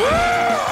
Ah!